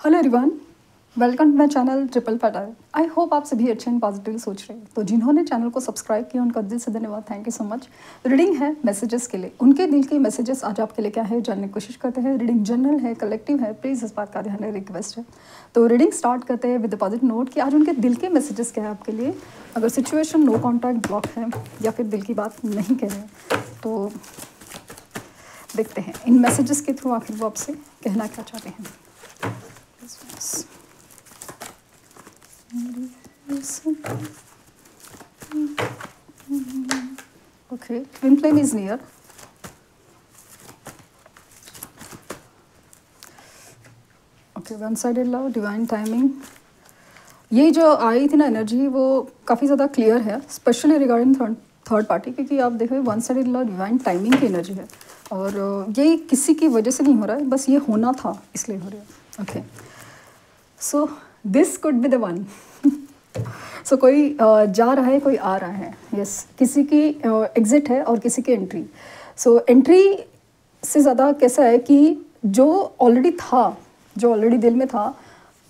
Hello everyone welcome to my channel triple patter I hope आप सभी अच्छे and positive सोच रहे हैं। तो जिन्होंने चैनल को सब्सक्राइब किया, उनका दिल से धन्यवाद। Thank you so much reading है मैसेजेस के लिए। उनके दिल के मैसेजेस आज आपके लिए क्या है, जानने की कोशिश करते हैं। रीडिंग जनरल है कलेक्टिव है। प्लीज़ इस बात का ध्यान रिक्वेस्ट है। तो रीडिंग स्टार्ट करते हैं विद पॉजिटिव नोट कि। आज उनके दिल के मैसेजेस क्या है आपके लिए? अगर सिचुएशन नो कॉन्टैक्ट ब्लॉक है, या फिर दिल की बात नहीं कह रहे तो देखते हैं। इन मैसेजेस के थ्रू आखिर वो आपसे कहना क्या चाहते हैं? Okay, twin flame is near. Okay one sided love divine timing ये जो आई थी ना एनर्जी वो काफ़ी ज़्यादा क्लियर है specially regarding third third party क्योंकि आप देखो one sided love divine timing की एनर्जी है। और ये किसी की वजह से नहीं हो रहा है बस ये होना था इसलिए हो रहा है। Okay so this could be the one so कोई जा रहा है, कोई आ रहा है. Yes yes. किसी की एग्ज़िट है और किसी की एंट्री सो एंट्री से ज़्यादा कैसा है कि जो ऑलरेडी था, जो ऑलरेडी दिल में था,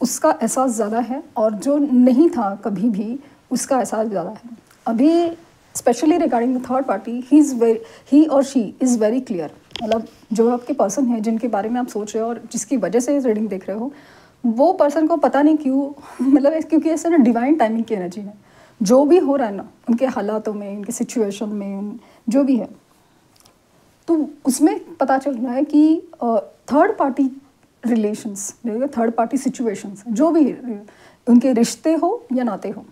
उसका एहसास ज़्यादा है और जो नहीं था कभी भी, उसका एहसास ज़्यादा है. अभी specially regarding the third party he is very he और शी इज़ वेरी क्लियर मतलब जो आपके पर्सन है, जिनके बारे में आप सोच रहे हो और जिसकी वजह से रीडिंग देख रहे हो वो पर्सन को पता नहीं क्यों मतलब क्योंकि ऐसे ना डिवाइन टाइमिंग की एनर्जी है। जो भी हो रहा है ना, उनके हालातों में, उनके सिचुएशन में जो भी है तो उसमें पता चल रहा है कि third party relations third party situations जो भी, उनके रिश्ते हो या नाते हो,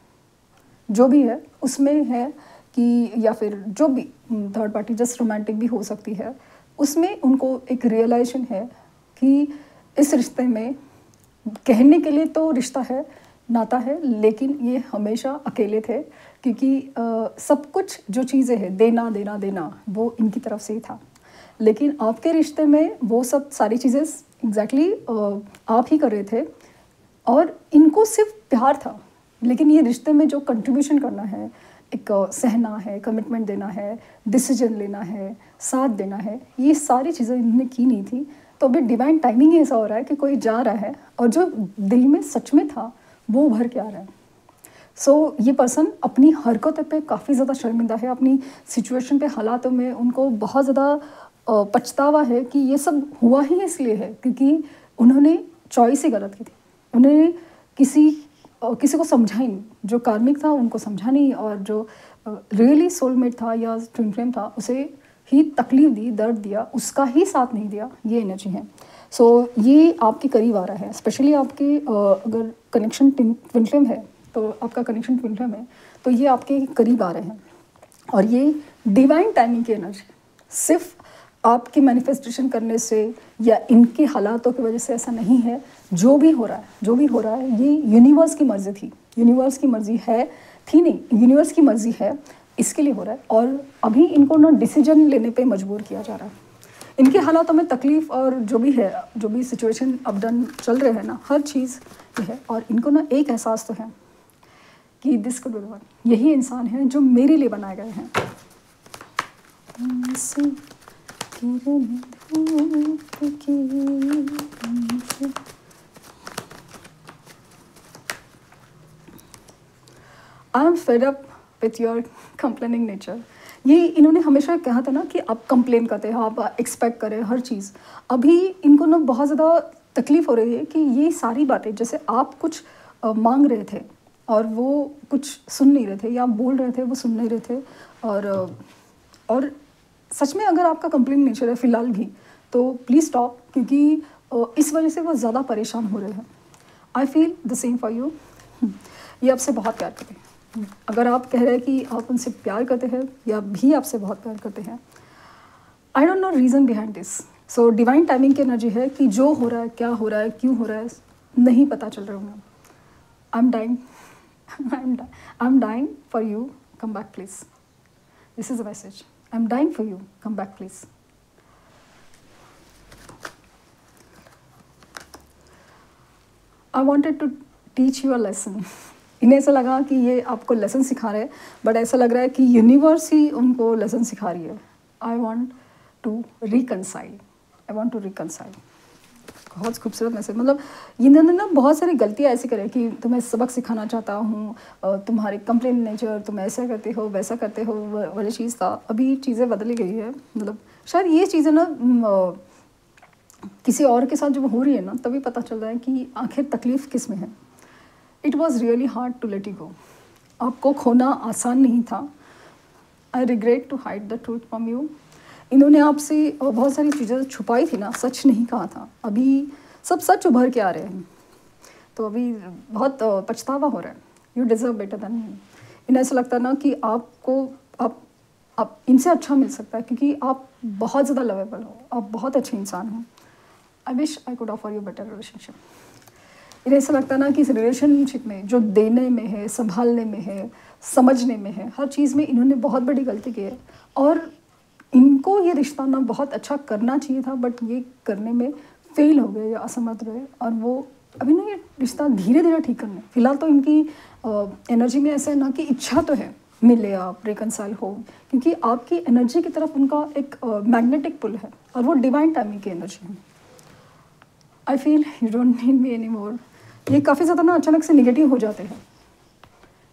जो भी है, उसमें है कि, या फिर जो भी थर्ड पार्टी जस्ट रोमांटिक भी हो सकती है, उसमें उनको एक रियलाइजेशन है कि इस रिश्ते में कहने के लिए तो रिश्ता है नाता है लेकिन ये हमेशा अकेले थे क्योंकि आ, सब कुछ जो चीज़ें हैं देना देना देना वो इनकी तरफ़ से ही था। लेकिन आपके रिश्ते में वो सब सारी चीज़ें एग्जैक्टली exactly, आप ही कर रहे थे और इनको सिर्फ़ प्यार था। लेकिन ये रिश्ते में जो कंट्रीब्यूशन करना है एक सहना है कमिटमेंट देना है डिसीज़न लेना है साथ देना है ये सारी चीज़ें इन्होंने की नहीं थी। तो अभी डिवाइन टाइमिंग ही ऐसा हो रहा है कि कोई जा रहा है और जो दिल में सच में था वो उभर के आ रहा है। सो so, ये पर्सन अपनी हरकतों पे काफ़ी ज़्यादा शर्मिंदा है अपनी सिचुएशन पे हालातों में उनको बहुत ज़्यादा पछतावा है कि ये सब हुआ ही इसलिए है क्योंकि उन्होंने चॉइस ही गलत की थी। उन्हें किसी किसी को समझा ही नहीं। जो कार्मिक था उनको समझा नहीं और जो रियली सोलमेट था या ट्विन फ्लेम था उसे ही तकलीफ़ दी दर्द दिया उसका ही साथ नहीं दिया ये एनर्जी है। सो so, ये आपके करीब आ रहा है। स्पेशली आपके अगर कनेक्शन ट्विन फ्लेम है तो आपका कनेक्शन ट्विन फ्लेम है तो ये आपके करीब आ रहे हैं। और ये डिवाइन टाइमिंग की एनर्जी सिर्फ़ आपकी मैनिफेस्टेशन करने से या इनके हालातों की वजह से ऐसा नहीं है। जो भी हो रहा है जो भी हो रहा है ये यूनिवर्स की मर्ज़ी थी। यूनिवर्स की मर्ज़ी है थी नहीं। यूनिवर्स की मर्ज़ी है इसके लिए हो रहा है। और अभी इनको ना डिसीज़न लेने पे मजबूर किया जा रहा है। इनके हालातों में तकलीफ़ और जो भी है, जो भी सिचुएशन अप डाउन चल रहे हैं ना, हर चीज़ है। और इनको ना एक एहसास तो है कि दिस कुड वन यही इंसान है जो मेरे लिए बनाए गए हैं। I am fed up with your complaining nature ये इन्होंने हमेशा कहा था ना कि आप कंप्लेन करते हैं, आप एक्सपेक्ट करें हर चीज़। अभी इनको ना बहुत ज़्यादा तकलीफ़ हो रही है कि ये सारी बातें, जैसे आप कुछ मांग रहे थे और वो कुछ सुन नहीं रहे थे या बोल रहे थे, वो सुन नहीं रहे थे और और सच में अगर आपका कंप्लेन नेचर है फ़िलहाल भी तो प्लीज़ स्टॉप क्योंकि इस वजह से वो ज़्यादा परेशान हो रहे हैं। I feel the same for you ये आपसे बहुत प्यार करें अगर आप कह रहे हैं कि आप उनसे प्यार करते हैं या भी आपसे बहुत प्यार करते हैं I don't know reason behind this so divine timing की एनर्जी है कि जो हो रहा है, क्या हो रहा है, क्यों हो रहा है, नहीं पता चल रहा हूँ ma'am I am dying I am dying for you come back please this is a message I am dying for you come back please I wanted to teach you a lesson. इन्हें ऐसा लगा कि ये आपको lesson सिखा रहे हैं but ऐसा लग रहा है कि यूनिवर्स ही उनको लेसन सिखा रही है। I want to reconcile I want to reconcile बहुत खूबसूरत मैसेज मतलब इन्होंने ना बहुत सारी गलतियाँ ऐसी करें कि तुम्हें सबक सिखाना चाहता हूँ तुम्हारे कंप्लेन नेचर तुम ऐसा करते हो, वैसा करते हो वाली चीज़ था। अभी चीज़ें बदली गई है। मतलब शायद ये चीज़ें ना किसी और के साथ जब हो रही है ना, तभी पता चल रहा है कि आखिर तकलीफ़ किसमें है। It was really hard to let you go आपको खोना आसान नहीं था। I regret to hide the truth from you इन्होंने आपसे बहुत सारी चीज़ें छुपाई थी ना, सच नहीं कहा था। अभी सब सच उभर के आ रहे हैं। तो अभी बहुत पछतावा हो रहा है। यू डिज़र्व बेटर दैन इन्हें ऐसा लगता ना कि आपको, आप आप, इनसे अच्छा मिल सकता है, क्योंकि आप बहुत ज़्यादा लवेबल हो। आप बहुत अच्छे इंसान हो। I wish I could offer you better relationship इन्हें ऐसा लगता ना कि इस रिलेशनशिप में जो देने में है, संभालने में है, समझने में है, हर चीज़ में इन्होंने बहुत बड़ी गलती की है। और इनको ये रिश्ता ना बहुत अच्छा करना चाहिए था बट ये करने में फेल हो गए या असमर्थ रहे। और वो, अभी ना ये रिश्ता धीरे धीरे ठीक करना है फ़िलहाल तो इनकी एनर्जी में ऐसा है ना कि इच्छा तो है मिले आप रिकनसाइल हो, क्योंकि आपकी एनर्जी की तरफ़ उनका एक मैग्नेटिक पुल है, और वो डिवाइन टाइमिंग की एनर्जी है। I feel you don't need me any more ये काफ़ी ज़्यादा ना अचानक से निगेटिव हो जाते हैं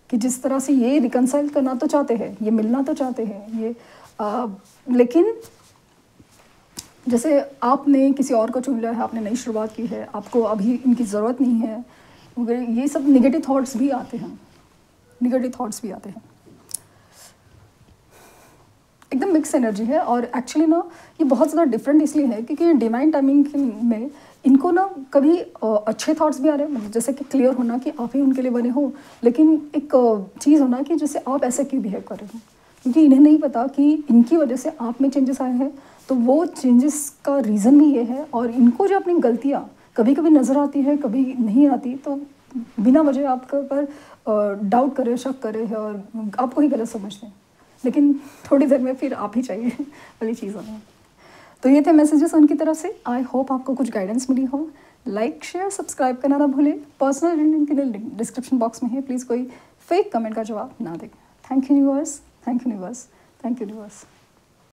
कि जिस तरह से ये रिकनसाइल करना तो चाहते हैं ये मिलना तो चाहते हैं ये आ, लेकिन जैसे आपने किसी और को चुन लिया है आपने नई शुरुआत की है आपको अभी इनकी ज़रूरत नहीं है ये सब निगेटिव थाट्स भी आते हैं निगेटिव थाट्स भी आते हैं। एकदम मिक्स एनर्जी है और एक्चुअली ना ये बहुत ज़्यादा डिफरेंट इसलिए है क्योंकि डिवाइन टाइमिंग में इनको ना कभी अच्छे थॉट्स भी आ रहे हैं। मतलब जैसे कि क्लियर होना कि आप ही उनके लिए बने हो, लेकिन एक चीज़ होना कि जैसे आप ऐसे क्यों बिहेव कर रहे हो। क्योंकि इन्हें नहीं पता कि इनकी वजह से आप में चेंजेस आए हैं तो वो चेंजेस का रीज़न भी ये है और इनको जो अपनी गलतियाँ कभी कभी नज़र आती है, कभी नहीं आती तो बिना वजह आपके ऊपर डाउट करे, शक करे और आपको ही गलत समझते हैं। लेकिन थोड़ी देर में फिर आप ही चाहिए वाली चीज़ में। तो ये थे मैसेजेस उनकी तरफ़ से। आई होप आपको कुछ गाइडेंस मिली हो। लाइक शेयर सब्सक्राइब करना ना भूलें। पर्सनल लिंक के लिए डिस्क्रिप्शन बॉक्स में है। प्लीज़ कोई फेक कमेंट का जवाब ना दें। Thank you universe thank you universe thank you universe